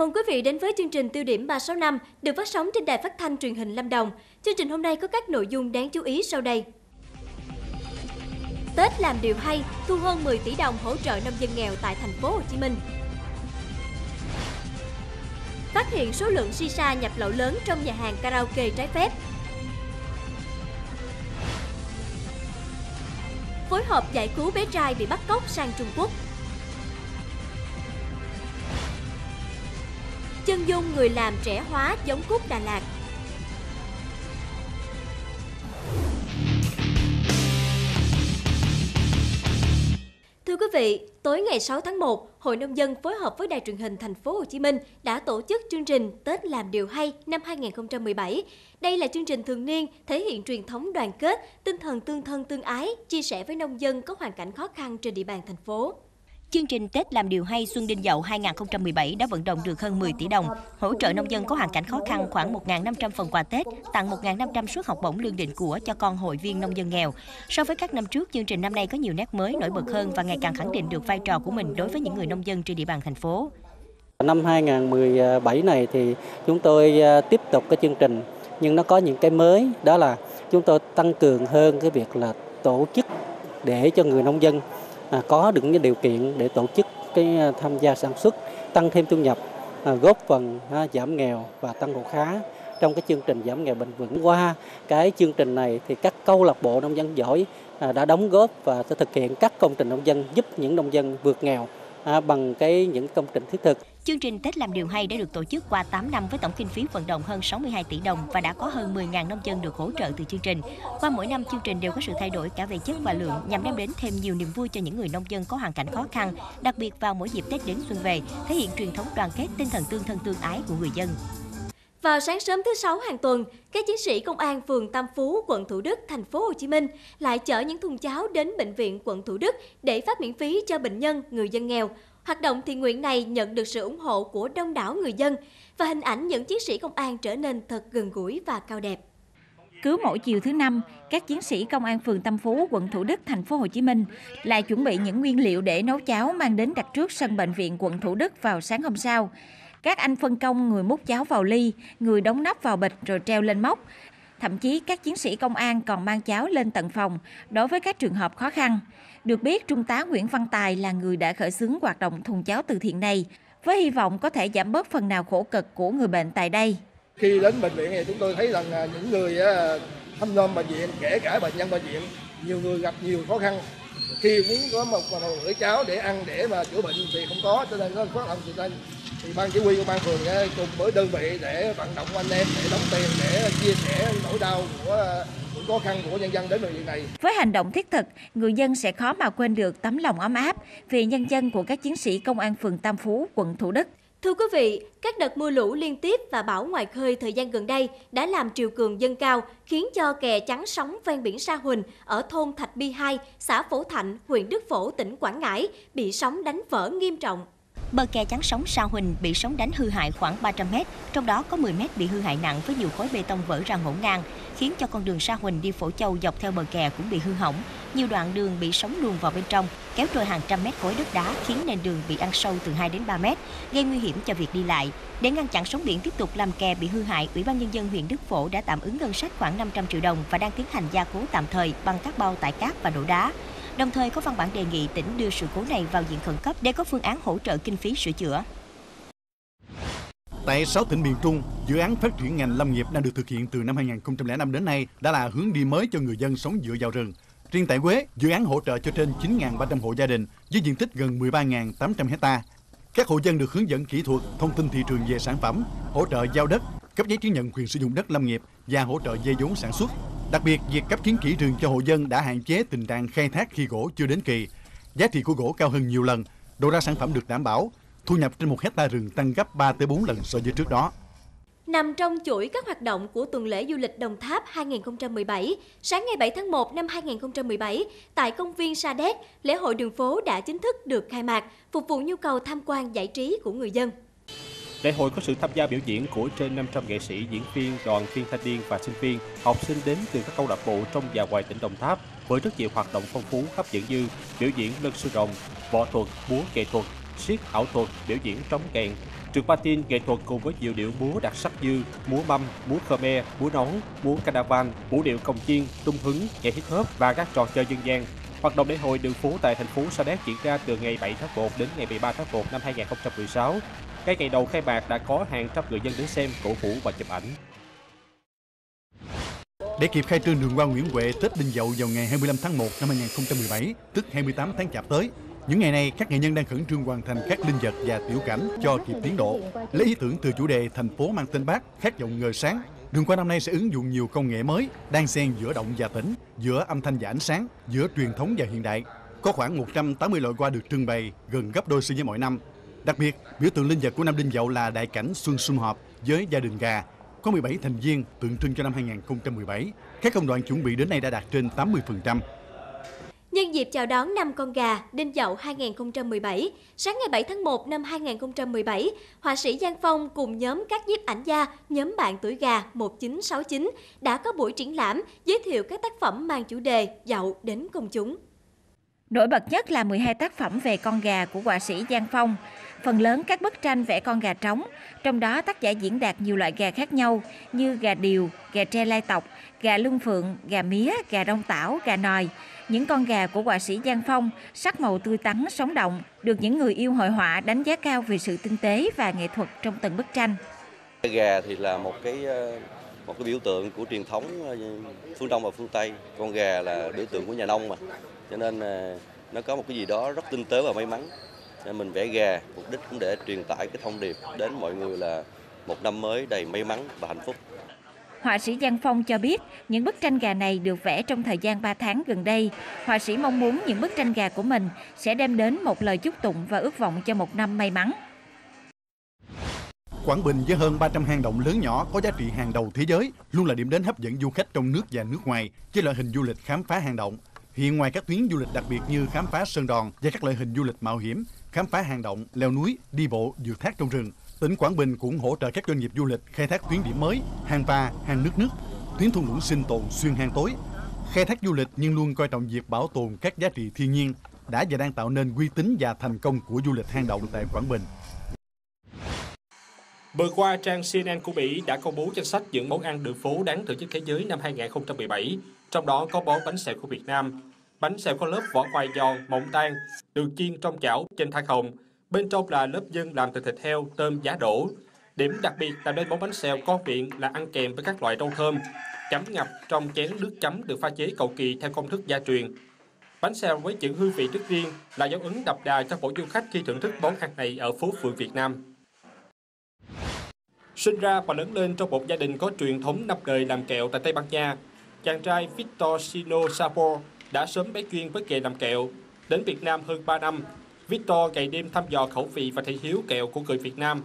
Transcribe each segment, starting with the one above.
Chào mừng quý vị đến với chương trình Tiêu điểm 365 được phát sóng trên đài phát thanh truyền hình Lâm Đồng. Chương trình hôm nay có các nội dung đáng chú ý sau đây. Tết làm điều hay, thu hơn 10 tỷ đồng hỗ trợ nông dân nghèo tại thành phố Hồ Chí Minh. Phát hiện số lượng shisha nhập lậu lớn trong nhà hàng karaoke trái phép. Phối hợp giải cứu bé trai bị bắt cóc sang Trung Quốc. Chân dung người làm trẻ hóa giống cúc Đà Lạt. Thưa quý vị, tối ngày 6 tháng 1, Hội nông dân phối hợp với Đài truyền hình thành phố Hồ Chí Minh đã tổ chức chương trình Tết làm điều hay năm 2017. Đây là chương trình thường niên thể hiện truyền thống đoàn kết, tinh thần tương thân tương ái, chia sẻ với nông dân có hoàn cảnh khó khăn trên địa bàn thành phố. Chương trình Tết làm điều hay Xuân Đinh Dậu 2017 đã vận động được hơn 10 tỷ đồng, hỗ trợ nông dân có hoàn cảnh khó khăn khoảng 1.500 phần quà Tết, tặng 1.500 suất học bổng lương định của cho con hội viên nông dân nghèo. So với các năm trước, chương trình năm nay có nhiều nét mới nổi bật hơn và ngày càng khẳng định được vai trò của mình đối với những người nông dân trên địa bàn thành phố. Năm 2017 này thì chúng tôi à, tiếp tục cái chương trình nhưng nó có những cái mới đó là chúng tôi tăng cường hơn cái việc là tổ chức để cho người nông dân À, có được những điều kiện để tổ chức cái à, tham gia sản xuất, tăng thêm thu nhập, à, góp phần giảm nghèo và tăng hộ khá trong cái chương trình giảm nghèo bền vững. Qua cái chương trình này thì các câu lạc bộ nông dân giỏi đã đóng góp và sẽ thực hiện các công trình nông dân giúp những nông dân vượt nghèo bằng cái những công trình thiết thực. Chương trình Tết làm điều hay đã được tổ chức qua 8 năm với tổng kinh phí vận động hơn 62 tỷ đồng và đã có hơn 10.000 nông dân được hỗ trợ từ chương trình. Qua mỗi năm, chương trình đều có sự thay đổi cả về chất và lượng nhằm đem đến thêm nhiều niềm vui cho những người nông dân có hoàn cảnh khó khăn, đặc biệt vào mỗi dịp Tết đến xuân về, thể hiện truyền thống đoàn kết, tinh thần tương thân tương ái của người dân. Vào sáng sớm thứ sáu hàng tuần, các chiến sĩ công an phường Tam Phú, quận Thủ Đức, thành phố Hồ Chí Minh lại chở những thùng cháo đến bệnh viện quận Thủ Đức để phát miễn phí cho bệnh nhân, người dân nghèo. Hoạt động thiện nguyện này nhận được sự ủng hộ của đông đảo người dân và hình ảnh những chiến sĩ công an trở nên thật gần gũi và cao đẹp. Cứ mỗi chiều thứ năm, các chiến sĩ công an phường Tâm Phú, quận Thủ Đức, thành phố Hồ Chí Minh lại chuẩn bị những nguyên liệu để nấu cháo mang đến đặt trước sân bệnh viện quận Thủ Đức vào sáng hôm sau. Các anh phân công người múc cháo vào ly, người đóng nắp vào bịch rồi treo lên móc. Thậm chí các chiến sĩ công an còn mang cháo lên tận phòng đối với các trường hợp khó khăn. Được biết, Trung tá Nguyễn Văn Tài là người đã khởi xướng hoạt động thùng cháo từ thiện này, với hy vọng có thể giảm bớt phần nào khổ cực của người bệnh tại đây. Khi đến bệnh viện thì chúng tôi thấy rằng à, những người à, thăm nom bệnh viện, kể cả bệnh nhân bệnh viện, nhiều người gặp nhiều khó khăn. Khi muốn có một bữa cháo để ăn để mà chữa bệnh thì không có, cho nên có phát động từ đây thì ban chỉ huy công an phường cùng với đơn vị để vận động anh em để đóng tiền để chia sẻ nỗi đau của những khó khăn của nhân dân đến bệnh viện này. Với hành động thiết thực, người dân sẽ khó mà quên được tấm lòng ấm áp vì nhân dân của các chiến sĩ công an phường Tam Phú, quận Thủ Đức. Thưa quý vị, các đợt mưa lũ liên tiếp và bão ngoài khơi thời gian gần đây đã làm triều cường dâng cao, khiến cho kè chắn sóng ven biển Sa Huỳnh ở thôn Thạch Bi 2, xã Phổ Thạnh, huyện Đức Phổ, tỉnh Quảng Ngãi bị sóng đánh vỡ nghiêm trọng. Bờ kè chắn sóng Sa Huỳnh bị sóng đánh hư hại khoảng 300 m, trong đó có 10 m bị hư hại nặng với nhiều khối bê tông vỡ ra ngổn ngang, khiến cho con đường Sa Huỳnh đi Phổ Châu dọc theo bờ kè cũng bị hư hỏng. Nhiều đoạn đường bị sóng luồn vào bên trong, kéo trôi hàng trăm mét khối đất đá khiến nền đường bị ăn sâu từ 2 đến 3 mét, gây nguy hiểm cho việc đi lại. Để ngăn chặn sóng biển tiếp tục làm kè bị hư hại, Ủy ban nhân dân huyện Đức Phổ đã tạm ứng ngân sách khoảng 500 triệu đồng và đang tiến hành gia cố tạm thời bằng các bao tải cát và đổ đá. Đồng thời có văn bản đề nghị tỉnh đưa sự cố này vào diện khẩn cấp để có phương án hỗ trợ kinh phí sửa chữa. Tại 6 tỉnh miền Trung, dự án phát triển ngành lâm nghiệp đang được thực hiện từ năm 2005 đến nay đã là hướng đi mới cho người dân sống dựa vào rừng. Riêng tại Quế, dự án hỗ trợ cho trên 9.300 hộ gia đình với diện tích gần 13.800 hecta. Các hộ dân được hướng dẫn kỹ thuật, thông tin thị trường về sản phẩm, hỗ trợ giao đất, cấp giấy chứng nhận quyền sử dụng đất lâm nghiệp và hỗ trợ dây vốn sản xuất. Đặc biệt, việc cấp chứng chỉ rừng cho hộ dân đã hạn chế tình trạng khai thác khi gỗ chưa đến kỳ. Giá trị của gỗ cao hơn nhiều lần, độ ra sản phẩm được đảm bảo, thu nhập trên một hecta rừng tăng gấp 3 tới 4 lần so với trước đó. Nằm trong chuỗi các hoạt động của tuần lễ du lịch Đồng Tháp 2017, sáng ngày 7 tháng 1 năm 2017, tại công viên Sa Đéc, lễ hội đường phố đã chính thức được khai mạc, phục vụ nhu cầu tham quan giải trí của người dân đại hội có sự tham gia biểu diễn của trên 500 nghệ sĩ, diễn viên, đoàn viên thanh niên và sinh viên, học sinh đến từ các câu lạc bộ trong và ngoài tỉnh Đồng Tháp với rất nhiều hoạt động phong phú hấp dẫn như biểu diễn lân sư rồng, võ thuật, múa nghệ thuật, siết ảo thuật, biểu diễn trống kèn, Trượt patin nghệ thuật cùng với nhiều điệu múa đặc sắc như múa mâm, múa Khmer, múa nón, múa carnival, vũ điệu cồng chiên, tung hứng, nhảy hip hop và các trò chơi dân gian. Hoạt động lễ hội đường phố tại thành phố Sa Đéc diễn ra từ ngày 7 tháng 1 đến ngày 13 tháng 1 năm 2016. Ngay ngày đầu khai mạc đã có hàng trăm người dân đến xem, cổ vũ và chụp ảnh. Để kịp khai trương đường hoa Nguyễn Huệ Tết Đinh Dậu vào ngày 25 tháng 1 năm 2017, tức 28 tháng Chạp tới, những ngày này, các nghệ nhân đang khẩn trương hoàn thành các linh vật và tiểu cảnh cho kịp tiến độ. Lấy ý tưởng từ chủ đề thành phố mang tên Bác, khát vọng ngời sáng, đường qua năm nay sẽ ứng dụng nhiều công nghệ mới, đang xen giữa động và tĩnh, giữa âm thanh và ánh sáng, giữa truyền thống và hiện đại. Có khoảng 180 loại hoa được trưng bày, gần gấp đôi so với mọi năm. Đặc biệt, biểu tượng linh vật của năm Đinh Dậu là đại cảnh xuân sum họp với gia đình gà, có 17 thành viên tượng trưng cho năm 2017. Các công đoạn chuẩn bị đến nay đã đạt trên 80%. Nhân dịp chào đón năm con gà Đinh Dậu 2017, sáng ngày 7 tháng 1 năm 2017, họa sĩ Giang Phong cùng nhóm các nhiếp ảnh gia nhóm bạn tuổi gà 1969 đã có buổi triển lãm giới thiệu các tác phẩm mang chủ đề Dậu đến công chúng. Nổi bật nhất là 12 tác phẩm về con gà của họa sĩ Giang Phong. Phần lớn các bức tranh vẽ con gà trống, trong đó tác giả diễn đạt nhiều loại gà khác nhau như gà điều, gà tre lai tộc, gà lưng phượng, gà mía, gà đông tảo, gà nòi. Những con gà của họa sĩ Giang Phong, sắc màu tươi tắn, sống động, được những người yêu hội họa đánh giá cao vì sự tinh tế và nghệ thuật trong từng bức tranh. Gà thì là một cái ờ, một cái biểu tượng của truyền thống ờ, phương Đông và phương Tây. Con gà là biểu tượng của nhà nông mà, cho nên ờ, nó có một cái gì đó rất tinh tế và may mắn. Nên mình vẽ gà mục đích cũng để truyền tải cái thông điệp đến mọi người là một năm mới đầy may mắn và hạnh phúc. Họa sĩ Giang Phong cho biết, những bức tranh gà này được vẽ trong thời gian 3 tháng gần đây. Họa sĩ mong muốn những bức tranh gà của mình sẽ đem đến một lời chúc tụng và ước vọng cho một năm may mắn. Quảng Bình với hơn 300 hang động lớn nhỏ có giá trị hàng đầu thế giới, luôn là điểm đến hấp dẫn du khách trong nước và nước ngoài với loại hình du lịch khám phá hang động. Hiện ngoài các tuyến du lịch đặc biệt như khám phá sơn đòn và các loại hình du lịch mạo hiểm, khám phá hang động, leo núi, đi bộ, vượt thác trong rừng, tỉnh Quảng Bình cũng hỗ trợ các doanh nghiệp du lịch khai thác tuyến điểm mới, hang pa, hang nước nước, tuyến thung lũng sinh tồn xuyên hang tối. Khai thác du lịch nhưng luôn coi trọng việc bảo tồn các giá trị thiên nhiên đã và đang tạo nên uy tín và thành công của du lịch hang động tại Quảng Bình. Vừa qua, trang CNN của Mỹ đã công bố danh sách những món ăn đường phố đáng thưởng nhất thế giới năm 2017, trong đó có món bánh xèo của Việt Nam. Bánh xèo có lớp vỏ ngoài giòn, mỏng tan, được chiên trong chảo trên than hồng, Bên trong là lớp nhân làm từ thịt heo, tôm giá đổ. Điểm đặc biệt làm nên món bánh xèo có miệng là ăn kèm với các loại rau thơm, chấm ngập trong chén nước chấm được pha chế cầu kỳ theo công thức gia truyền. Bánh xèo với những hương vị rất riêng là dấu ấn đậm đà cho mỗi du khách khi thưởng thức món ăn này ở phố phường Việt Nam. Sinh ra và lớn lên trong một gia đình có truyền thống năm đời làm kẹo tại Tây Ban Nha, chàng trai Victor Sino Sapo đã sớm bén duyên với nghề làm kẹo. Đến Việt Nam hơn 3 năm, Victor ngày đêm thăm dò khẩu vị và thị hiếu kẹo của người Việt Nam.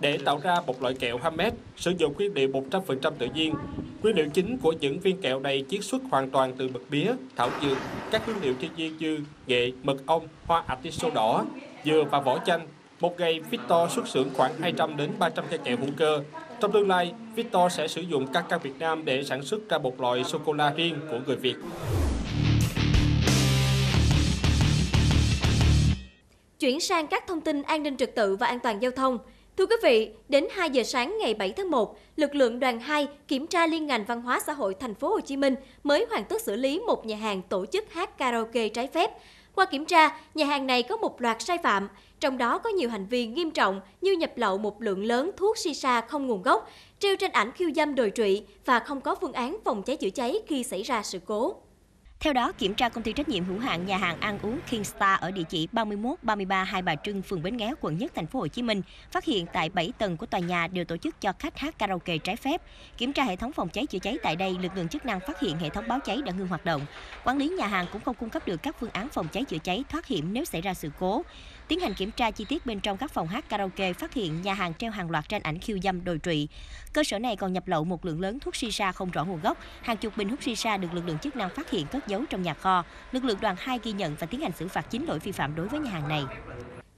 Để tạo ra một loại kẹo handmade, sử dụng nguyên liệu 100% tự nhiên. Nguyên liệu chính của những viên kẹo này chiết xuất hoàn toàn từ mật bía, thảo dược, các nguyên liệu thiên nhiên như nghệ, mật ong, hoa artiso đỏ, dừa và vỏ chanh. Một ngày, Victor xuất xưởng khoảng 200 đến 300 cây kẹo hữu cơ. Trong tương lai, Victor sẽ sử dụng các căn Việt Nam để sản xuất ra một loại sô-cô-la riêng của người Việt. Chuyển sang các thông tin an ninh trật tự và an toàn giao thông. Thưa quý vị, đến 2 giờ sáng ngày 7 tháng 1, lực lượng đoàn 2 kiểm tra liên ngành văn hóa xã hội thành phố Hồ Chí Minh mới hoàn tất xử lý một nhà hàng tổ chức hát karaoke trái phép. Qua kiểm tra, nhà hàng này có một loạt sai phạm, trong đó có nhiều hành vi nghiêm trọng như nhập lậu một lượng lớn thuốc shisha không nguồn gốc, treo tranh ảnh khiêu dâm đồi trụy và không có phương án phòng cháy chữa cháy khi xảy ra sự cố. Theo đó, kiểm tra công ty trách nhiệm hữu hạn nhà hàng ăn uống King Star ở địa chỉ 31 33 Hai Bà Trưng, phường Bến Nghé, quận Nhất, thành phố Hồ Chí Minh, phát hiện tại 7 tầng của tòa nhà đều tổ chức cho khách hát karaoke trái phép. Kiểm tra hệ thống phòng cháy chữa cháy tại đây, lực lượng chức năng phát hiện hệ thống báo cháy đã ngưng hoạt động. Quản lý nhà hàng cũng không cung cấp được các phương án phòng cháy chữa cháy thoát hiểm nếu xảy ra sự cố. Tiến hành kiểm tra chi tiết bên trong các phòng hát karaoke phát hiện nhà hàng treo hàng loạt tranh ảnh khiêu dâm đồi trụy. Cơ sở này còn nhập lậu một lượng lớn thuốc shisha không rõ nguồn gốc, hàng chục bình hút shisha được lực lượng chức năng phát hiện cất giấu trong nhà kho. Lực lượng đoàn 2 ghi nhận và tiến hành xử phạt 9 lỗi vi phạm đối với nhà hàng này.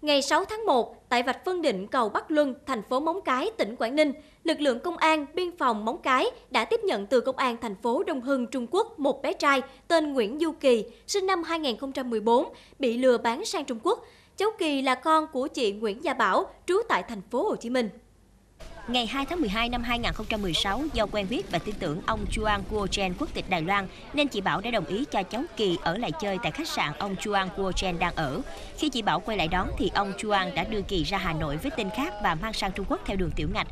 Ngày 6 tháng 1, tại vạch phân định cầu Bắc Luân, thành phố Móng Cái, tỉnh Quảng Ninh, lực lượng công an, biên phòng Móng Cái đã tiếp nhận từ công an thành phố Đông Hưng, Trung Quốc một bé trai tên Nguyễn Du Kỳ, sinh năm 2014, bị lừa bán sang Trung Quốc. cháu Kỳ là con của chị Nguyễn Gia Bảo, trú tại thành phố Hồ Chí Minh. Ngày 2 tháng 12 năm 2016, do quen biết và tin tưởng ông Chuan Kuo Chen quốc tịch Đài Loan, nên chị Bảo đã đồng ý cho cháu Kỳ ở lại chơi tại khách sạn ông Chuan Kuo Chen đang ở. Khi chị Bảo quay lại đón thì ông Chuan đã đưa Kỳ ra Hà Nội với tên khác và mang sang Trung Quốc theo đường tiểu ngạch.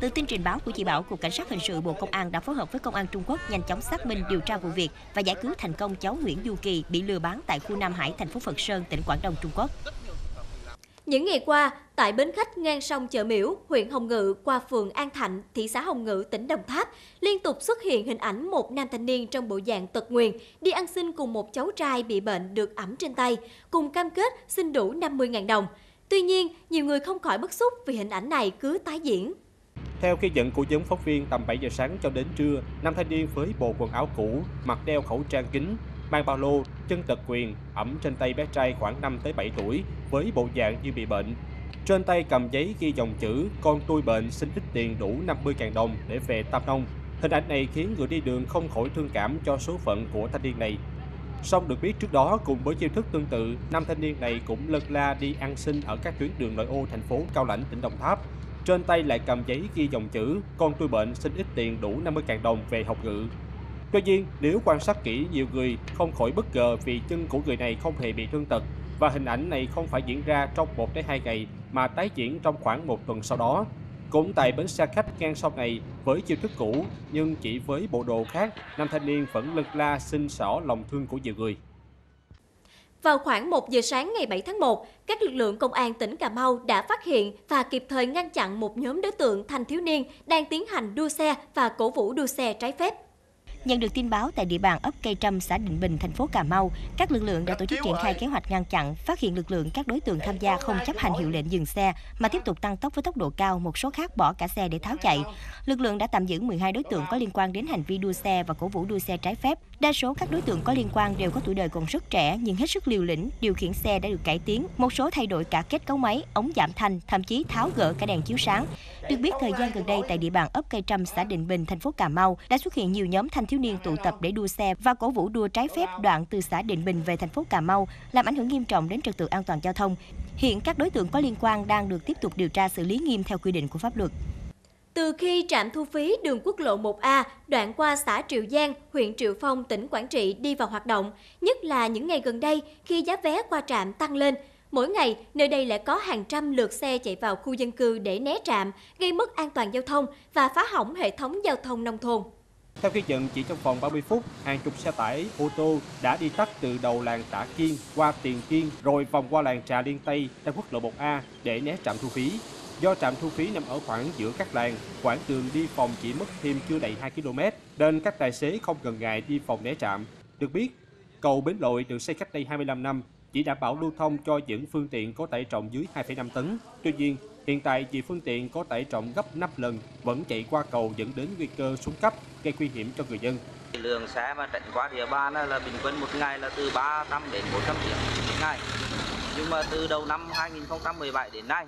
Từ tin trình báo của chị Bảo, Cục Cảnh sát Hình sự Bộ Công an đã phối hợp với Công an Trung Quốc nhanh chóng xác minh điều tra vụ việc và giải cứu thành công cháu Nguyễn Du Kỳ bị lừa bán tại khu Nam Hải, thành phố Phật Sơn, tỉnh Quảng Đông, Trung Quốc. Những ngày qua, tại bến khách ngang sông Chợ Miễu, huyện Hồng Ngự qua phường An Thạnh, thị xã Hồng Ngự, tỉnh Đồng Tháp, liên tục xuất hiện hình ảnh một nam thanh niên trong bộ dạng tật nguyền đi ăn xin cùng một cháu trai bị bệnh được ẩm trên tay, cùng cam kết xin đủ 50.000 đồng. Tuy nhiên, nhiều người không khỏi bức xúc vì hình ảnh này cứ tái diễn. Theo ghi nhận của nhóm phóng viên, tầm 7 giờ sáng cho đến trưa, nam thanh niên với bộ quần áo cũ, mặc đeo khẩu trang kính, mang ba lô, chân tật quyền, ẩm trên tay bé trai khoảng 5 tới 7 tuổi với bộ dạng như bị bệnh. Trên tay cầm giấy ghi dòng chữ con tôi bệnh xin ít tiền đủ 50.000 đồng để về Tam Nông. Hình ảnh này khiến người đi đường không khỏi thương cảm cho số phận của thanh niên này. Song được biết trước đó cùng với chiêu thức tương tự, nam thanh niên này cũng lân la đi ăn xin ở các tuyến đường nội ô thành phố Cao Lãnh, tỉnh Đồng Tháp. Trên tay lại cầm giấy ghi dòng chữ con tôi bệnh xin ít tiền đủ 50.000 đồng về học ngữ. Tuy nhiên, nếu quan sát kỹ, nhiều người không khỏi bất ngờ vì chân của người này không hề bị thương tật và hình ảnh này không phải diễn ra trong 1 đến 2 ngày mà tái diễn trong khoảng một tuần sau đó. Cũng tại bến xe khách ngang sông này với chiêu thức cũ nhưng chỉ với bộ đồ khác, nam thanh niên vẫn lân la xin xỏ lòng thương của nhiều người. Vào khoảng 1 giờ sáng ngày 7 tháng 1, các lực lượng công an tỉnh Cà Mau đã phát hiện và kịp thời ngăn chặn một nhóm đối tượng thanh thiếu niên đang tiến hành đua xe và cổ vũ đua xe trái phép. Nhận được tin báo tại địa bàn ấp Cây Trâm, xã Định Bình, thành phố Cà Mau, các lực lượng đã tổ chức triển khai kế hoạch ngăn chặn, phát hiện lực lượng các đối tượng tham gia không chấp hành hiệu lệnh dừng xe mà tiếp tục tăng tốc với tốc độ cao, một số khác bỏ cả xe để tháo chạy. Lực lượng đã tạm giữ 12 đối tượng có liên quan đến hành vi đua xe và cổ vũ đua xe trái phép. Đa số các đối tượng có liên quan đều có tuổi đời còn rất trẻ nhưng hết sức liều lĩnh, điều khiển xe đã được cải tiến, một số thay đổi cả kết cấu máy, ống giảm thanh, thậm chí tháo gỡ cả đèn chiếu sáng. Được biết thời gian gần đây tại địa bàn ấp Cây Trâm, xã Định Bình, thành phố Cà Mau đã xuất hiện nhiều nhóm thanh thiếu niên tụ tập để đua xe và cổ vũ đua trái phép đoạn từ xã Định Bình về thành phố Cà Mau, làm ảnh hưởng nghiêm trọng đến trật tự an toàn giao thông. Hiện các đối tượng có liên quan đang được tiếp tục điều tra xử lý nghiêm theo quy định của pháp luật. Từ khi trạm thu phí đường quốc lộ 1A đoạn qua xã Triệu Giang, huyện Triệu Phong, tỉnh Quảng Trị đi vào hoạt động, nhất là những ngày gần đây khi giá vé qua trạm tăng lên, Mỗi ngày, nơi đây lại có hàng trăm lượt xe chạy vào khu dân cư để né trạm, gây mất an toàn giao thông và phá hỏng hệ thống giao thông nông thôn. Theo ghi nhận, chỉ trong vòng 30 phút, hàng chục xe tải, ô tô đã đi tắt từ đầu làng Tả Kiên qua Tiền Kiên rồi vòng qua làng Trà Liên Tây tại quốc lộ 1A để né trạm thu phí. Do trạm thu phí nằm ở khoảng giữa các làng, quãng đường đi phòng chỉ mất thêm chưa đầy 2 km, nên các tài xế không gần ngại đi phòng né trạm. Được biết, cầu Bến Lội được xây cách đây 25 năm, chỉ đảm bảo lưu thông cho những phương tiện có tải trọng dưới 2,5 tấn. Tuy nhiên, hiện tại vì phương tiện có tải trọng gấp 5 lần vẫn chạy qua cầu dẫn đến nguy cơ xuống cấp, gây nguy hiểm cho người dân. Lượng xe mà chạy qua địa bàn là bình quân một ngày là từ 300 đến 400 chiếc một ngày. Nhưng mà từ đầu năm 2017 đến nay,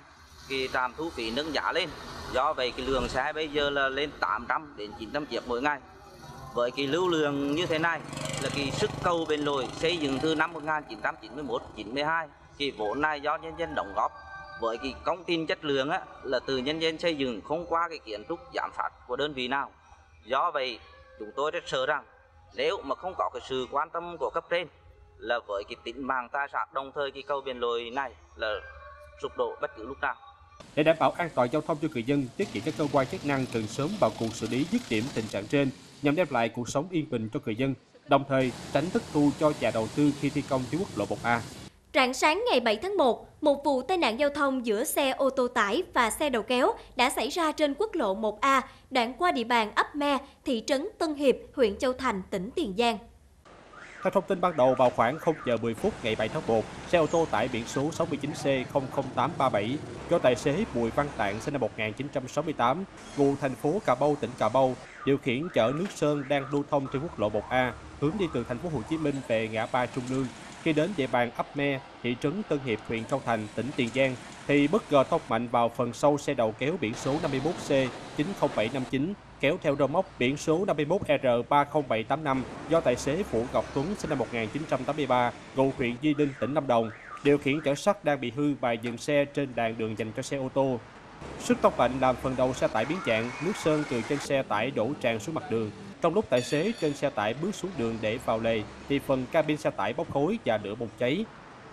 cái trạm thu phí nâng giá lên. Do vậy cái lượng xe bây giờ là lên 800 đến 900 chiếc mỗi ngày. Với cái lưu lượng như thế này là cái sức cầu bên lồi xây dựng từ năm 1991 92 thì vốn này do nhân dân đóng góp. Với cái công tin chất lượng á, là từ nhân dân xây dựng không qua cái kiến trúc giám sát của đơn vị nào. Do vậy chúng tôi rất sợ rằng nếu mà không có cái sự quan tâm của cấp trên là với cái tính mạng tài sản đồng thời cái cầu biển lồi này là sụp đổ bất cứ lúc nào để đảm bảo an toàn giao thông cho người dân, tiết kiệm các cơ quan chức năng cần sớm vào cuộc xử lý dứt điểm tình trạng trên nhằm đem lại cuộc sống yên bình cho người dân, đồng thời tránh thất thu cho nhà đầu tư khi thi công tuyến quốc lộ 1A. Rạng sáng ngày 7 tháng 1, một vụ tai nạn giao thông giữa xe ô tô tải và xe đầu kéo đã xảy ra trên quốc lộ 1A, đoạn qua địa bàn ấp Me, thị trấn Tân Hiệp, huyện Châu Thành, tỉnh Tiền Giang. Theo thông tin ban đầu, vào khoảng 0 giờ 10 phút ngày 7 tháng 1, xe ô tô tải biển số 69C00837 do tài xế Bùi Văn Tạng sinh năm 1968, ngụ thành phố Cà Mau, tỉnh Cà Mau, điều khiển chở nước sơn đang lưu thông trên quốc lộ 1A, hướng đi từ thành phố Hồ Chí Minh về ngã ba Trung Lương. Khi đến địa bàn ấp Me, thị trấn Tân Hiệp, huyện Châu Thành, tỉnh Tiền Giang, thì bất ngờ tông mạnh vào phần sau xe đầu kéo biển số 51C 90759 kéo theo rơ móc biển số 51R30785 do tài xế Vũ Ngọc Tuấn sinh năm 1983, ngụ huyện Di Linh, tỉnh Lâm Đồng. điều khiển chở sắt đang bị hư và dừng xe trên đoạn đường dành cho xe ô tô. Sức tốc mạnh làm phần đầu xe tải biến dạng, nước sơn từ trên xe tải đổ tràn xuống mặt đường. Trong lúc tài xế trên xe tải bước xuống đường để vào lề, thì phần cabin xe tải bốc khói và lửa bùng cháy.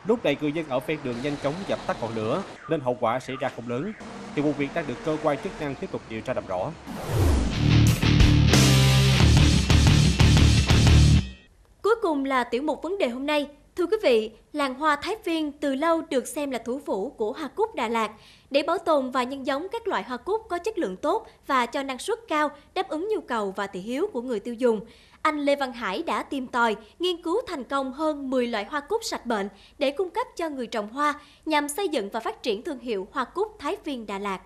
Lúc này người dân ở ven đường nhanh chóng dập tắt ngọn lửa, nên hậu quả xảy ra không lớn. Thì vụ việc đang được cơ quan chức năng tiếp tục điều tra làm rõ. Cùng là tiểu mục vấn đề hôm nay. Thưa quý vị, làng hoa Thái Phiên từ lâu được xem là thủ phủ của hoa cúc Đà Lạt. Để bảo tồn và nhân giống các loại hoa cúc có chất lượng tốt và cho năng suất cao, đáp ứng nhu cầu và thị hiếu của người tiêu dùng, anh Lê Văn Hải đã tìm tòi, nghiên cứu thành công hơn 10 loại hoa cúc sạch bệnh để cung cấp cho người trồng hoa nhằm xây dựng và phát triển thương hiệu hoa cúc Thái Phiên Đà Lạt.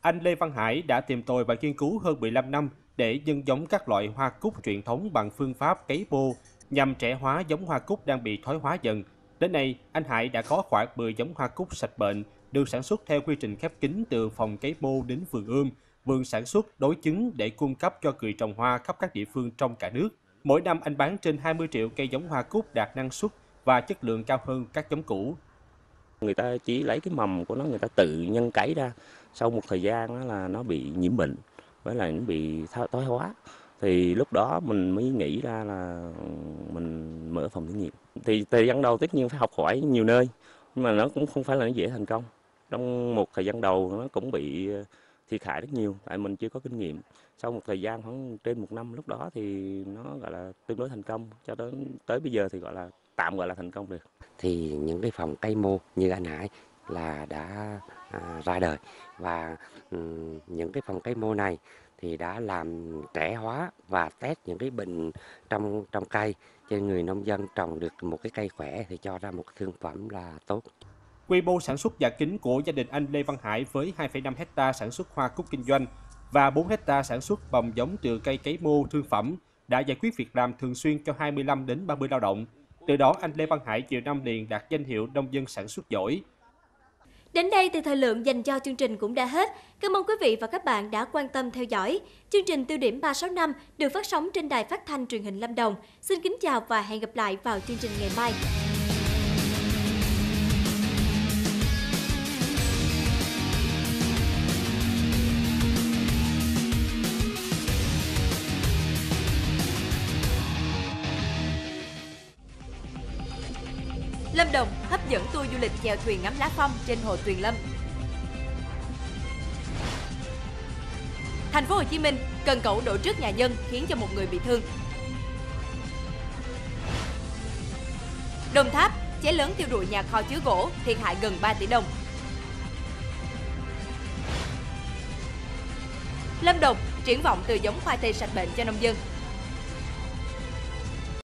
Anh Lê Văn Hải đã tìm tòi và nghiên cứu hơn 15 năm để nhân giống các loại hoa cúc truyền thống bằng phương pháp cấy bô nhằm trẻ hóa giống hoa cúc đang bị thoái hóa dần. Đến nay, anh Hải đã có khoảng 10 giống hoa cúc sạch bệnh được sản xuất theo quy trình khép kín từ phòng cấy mô đến vườn ươm, vườn sản xuất đối chứng để cung cấp cho người trồng hoa khắp các địa phương trong cả nước. Mỗi năm anh bán trên 20 triệu cây giống hoa cúc đạt năng suất và chất lượng cao hơn các giống cũ. Người ta chỉ lấy cái mầm của nó người ta tự nhân cấy ra. Sau một thời gian là nó bị nhiễm bệnh với lại nó bị thoái hóa thì lúc đó mình mới nghĩ ra là mình mở phòng thí nghiệm. Thì thời gian đầu tất nhiên phải học hỏi nhiều nơi nhưng mà nó cũng không phải là nó dễ thành công. Trong một thời gian đầu nó cũng bị ờ, thiệt hại rất nhiều tại mình chưa có kinh nghiệm. Sau một thời gian khoảng trên một năm lúc đó thì nó gọi là tương đối thành công cho đến tới bây giờ thì gọi là tạm gọi là thành công được. Thì những cái phòng cây mô như anh Hải là đã à, ra đời. Và um, những cái phòng cây mô này thì đã làm trẻ hóa và test những cái bệnh trong trong cây cho người nông dân trồng được một cái cây khỏe thì cho ra một thương phẩm là tốt. Quy mô sản xuất giả kính của gia đình anh Lê Văn Hải với 2,5 hecta sản xuất hoa cúc kinh doanh và 4 hecta sản xuất bồng giống từ cây cấy mô thương phẩm đã giải quyết việc làm thường xuyên cho 25 đến 30 lao động. Từ đó anh Lê Văn Hải nhiều năm liền đạt danh hiệu nông dân sản xuất giỏi, Đến đây thì thời lượng dành cho chương trình cũng đã hết. Cảm ơn quý vị và các bạn đã quan tâm theo dõi. Chương trình Tiêu điểm 365 được phát sóng trên đài phát thanh truyền hình Lâm Đồng. Xin kính chào và hẹn gặp lại vào chương trình ngày mai. Lâm Đồng hấp dẫn tour du lịch chèo thuyền ngắm lá phong trên hồ Tuyền Lâm. Thành phố Hồ Chí Minh cần cẩu đổ trước nhà dân khiến cho một người bị thương. Đồng Tháp cháy lớn thiêu rụi nhà kho chứa gỗ, thiệt hại gần 3 tỷ đồng. Lâm Đồng triển vọng từ giống khoai tây sạch bệnh cho nông dân